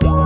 Bye.